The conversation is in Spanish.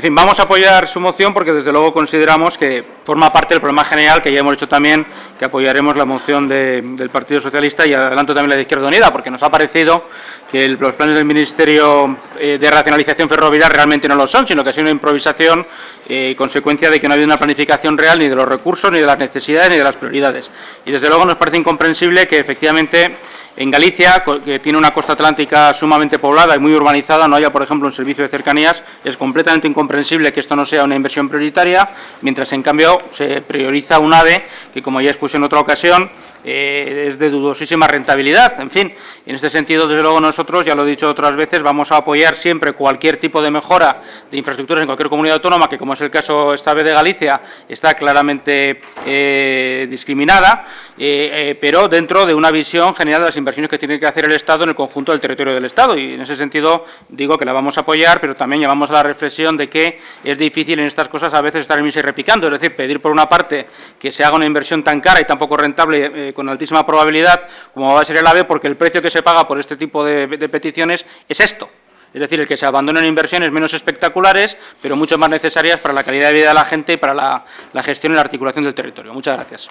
En fin, vamos a apoyar su moción porque desde luego consideramos que forma parte del problema general que ya hemos hecho también que apoyaremos la moción del Partido Socialista y adelanto también la de Izquierda Unida porque nos ha parecido que los planes del Ministerio eh, de racionalización ferroviaria realmente no lo son, sino que ha sido una improvisación eh, consecuencia de que no ha habido una planificación real ni de los recursos, ni de las necesidades, ni de las prioridades. Y desde luego nos parece incomprensible que efectivamente en Galicia, que tiene una costa atlántica sumamente poblada y muy urbanizada, no haya, por ejemplo, un servicio de cercanías, es completamente incomprensible que esto no sea una inversión prioritaria, mientras en cambio se prioriza un AVE que, como ya expuse en otra ocasión, eh, es de dudosísima rentabilidad. En fin, en este sentido, desde luego nosotros, ya lo he dicho otras veces, vamos a apoyar siempre cualquier tipo de mejora de infraestructuras en cualquier comunidad autónoma, que como es el caso esta vez de Galicia, está claramente eh, discriminada, eh, pero dentro de una visión general de las inversiones que tiene que hacer el Estado en el conjunto del territorio del Estado. Y en ese sentido digo que la vamos a apoyar, pero también llevamos a la reflexión de que es difícil en estas cosas a veces estar en y repicando, es decir, pedir por una parte que se haga una inversión tan cara y tan poco rentable con altísima probabilidad, como va a ser el AVE, porque el precio que se paga por este tipo de, peticiones es esto. Es decir, el que se abandonen inversiones menos espectaculares, pero mucho más necesarias para la calidad de vida de la gente y para la, la gestión y la articulación del territorio. Muchas gracias.